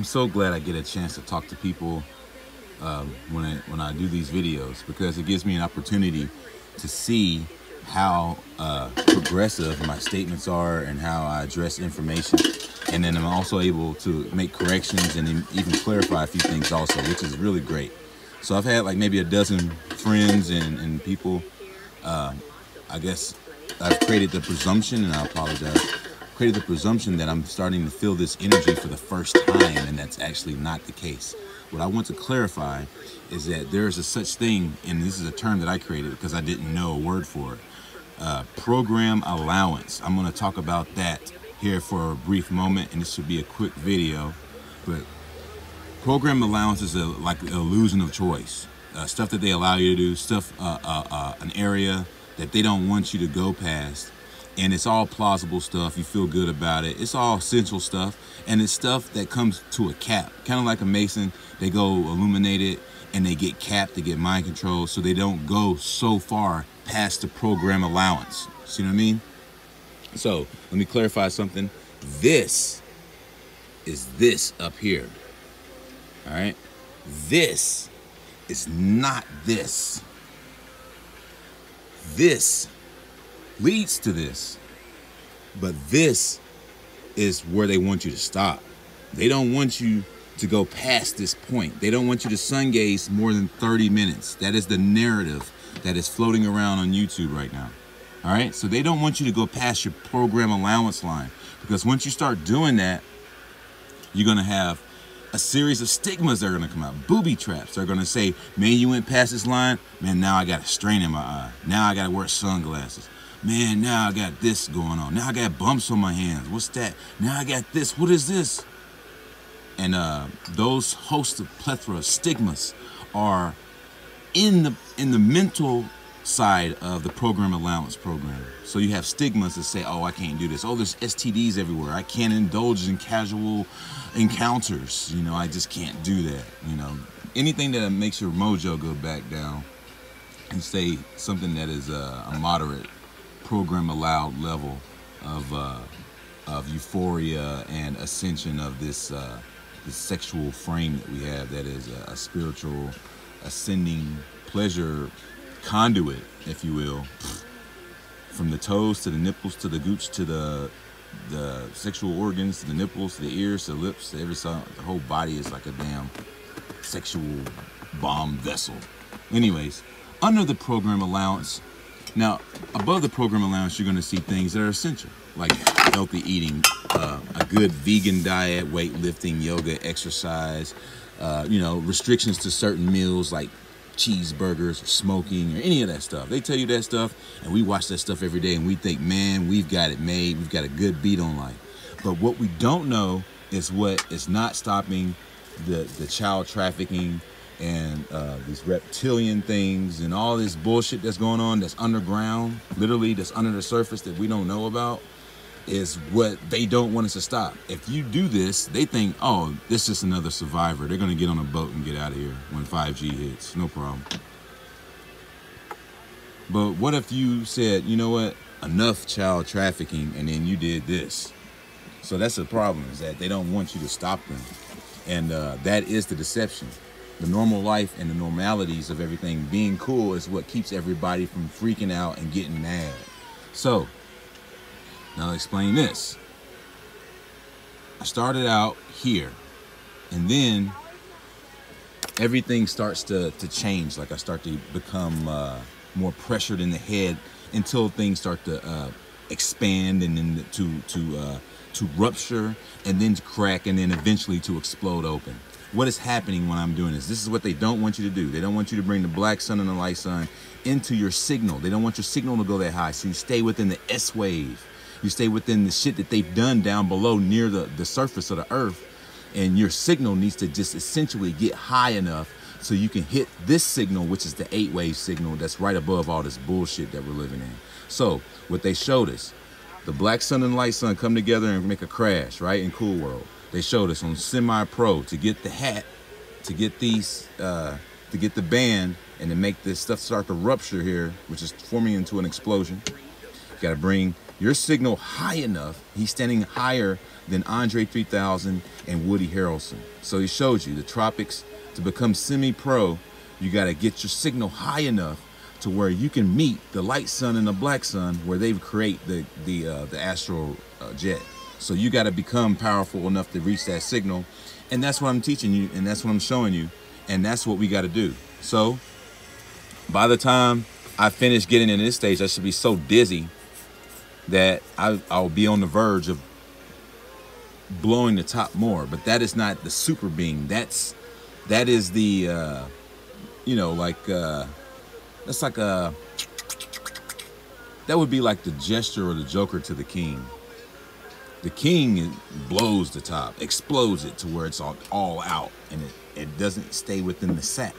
I'm so glad I get a chance to talk to people um, when I when I do these videos because it gives me an opportunity to see how uh, progressive my statements are and how I address information. And then I'm also able to make corrections and even clarify a few things also, which is really great. So I've had like maybe a dozen friends and, and people. Uh, I guess I've created the presumption, and I apologize, created the presumption that I'm starting to feel this energy for the first time, and that's actually not the case. What I want to clarify is that there is a such thing, and this is a term that I created because I didn't know a word for it. Uh, program allowance. I'm going to talk about that here for a brief moment, and this should be a quick video. But program allowance is a, like an illusion of choice. Uh, stuff that they allow you to do, stuff, uh, uh, uh, an area that they don't want you to go past and it's all plausible stuff. You feel good about it. It's all essential stuff, and it's stuff that comes to a cap, kind of like a mason. They go illuminate it, and they get capped. They get mind control, so they don't go so far past the program allowance. See what I mean? So let me clarify something. This is this up here. All right. This is not this. This leads to this. But this is where they want you to stop. They don't want you to go past this point. They don't want you to sun gaze more than 30 minutes. That is the narrative that is floating around on YouTube right now. All right, so they don't want you to go past your program allowance line because once you start doing that, you're gonna have a series of stigmas that are gonna come out. Booby traps are gonna say, man, you went past this line, man, now I got a strain in my eye. Now I gotta wear sunglasses man, now I got this going on. Now I got bumps on my hands. What's that? Now I got this. What is this? And uh, those host of plethora of stigmas are in the in the mental side of the program allowance program. So you have stigmas that say, oh, I can't do this. Oh, there's STDs everywhere. I can't indulge in casual encounters. You know, I just can't do that. You know, anything that makes your mojo go back down and say something that is uh, a moderate program allowed level of uh, of euphoria and ascension of this uh, this sexual frame that we have that is a, a spiritual ascending pleasure conduit, if you will, from the toes to the nipples to the gooch to the the sexual organs to the nipples to the ears to the lips to every side. The whole body is like a damn sexual bomb vessel. Anyways, under the program allowance, now, above the program allowance, you're going to see things that are essential, like healthy eating, uh, a good vegan diet, weightlifting, yoga, exercise, uh, you know, restrictions to certain meals like cheeseburgers, or smoking, or any of that stuff. They tell you that stuff, and we watch that stuff every day, and we think, man, we've got it made. We've got a good beat on life. But what we don't know is what is not stopping the, the child trafficking, and uh, these reptilian things and all this bullshit that's going on that's underground, literally that's under the surface that we don't know about, is what they don't want us to stop. If you do this, they think, oh, this is another survivor. They're going to get on a boat and get out of here when 5G hits. No problem. But what if you said, you know what, enough child trafficking, and then you did this? So that's the problem, is that they don't want you to stop them. And uh, that is the deception the normal life and the normalities of everything being cool is what keeps everybody from freaking out and getting mad. So, now I'll explain this. I started out here, and then everything starts to, to change. Like I start to become uh, more pressured in the head until things start to uh, expand and then to to uh, to rupture and then to crack and then eventually to explode open what is happening when I'm doing this. This is what they don't want you to do. They don't want you to bring the black sun and the light sun into your signal. They don't want your signal to go that high. So you stay within the S wave. You stay within the shit that they've done down below near the, the surface of the earth. And your signal needs to just essentially get high enough so you can hit this signal, which is the eight wave signal that's right above all this bullshit that we're living in. So what they showed us, the black sun and light sun come together and make a crash, right, in Cool World they showed us on semi-pro to get the hat, to get these, uh, to get the band, and to make this stuff start to rupture here, which is forming into an explosion. You got to bring your signal high enough. He's standing higher than Andre 3000 and Woody Harrelson. So he showed you the tropics to become semi-pro, you got to get your signal high enough to where you can meet the light sun and the black sun where they create the the uh, the astral uh, jet. So you got to become powerful enough to reach that signal, and that's what I'm teaching you, and that's what I'm showing you, and that's what we got to do. So by the time I finish getting in this stage, I should be so dizzy that I, I'll be on the verge of blowing the top more. But that is not the super being. That's that is the uh, you know like uh, that's like a that would be like the gesture or the joker to the king. The king blows the top, explodes it to where it's all, all out and it, it doesn't stay within the sack.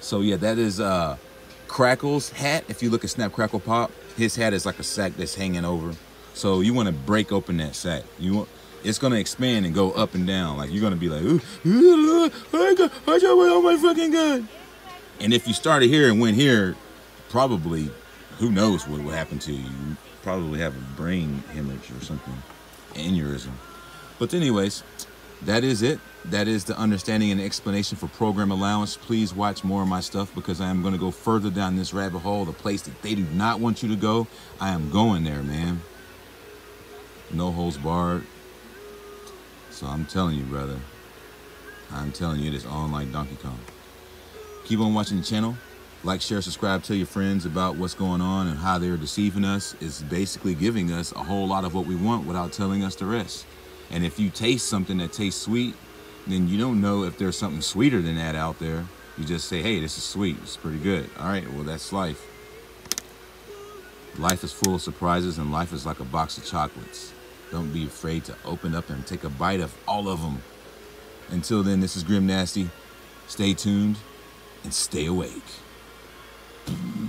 So yeah, that is uh Crackle's hat. If you look at Snap Crackle Pop, his hat is like a sack that's hanging over. So you want to break open that sack. You want it's gonna expand and go up and down. Like you're gonna be like, ooh, ooh, got, I got oh my fucking god. And if you started here and went here, probably, who knows what would happen to you? You probably have a brain hemorrhage or something, aneurysm. But anyways, that is it. That is the understanding and explanation for program allowance. Please watch more of my stuff because I am going to go further down this rabbit hole, the place that they do not want you to go. I am going there, man. No holds barred. So I'm telling you, brother. I'm telling you, it is on like Donkey Kong. Keep on watching the channel. Like, share, subscribe, tell your friends about what's going on and how they're deceiving us. Is basically giving us a whole lot of what we want without telling us the rest. And if you taste something that tastes sweet, then you don't know if there's something sweeter than that out there. You just say, hey, this is sweet. It's pretty good. All right, well, that's life. Life is full of surprises, and life is like a box of chocolates. Don't be afraid to open up and take a bite of all of them. Until then, this is Grimnasty. Stay tuned and stay awake. Thank you.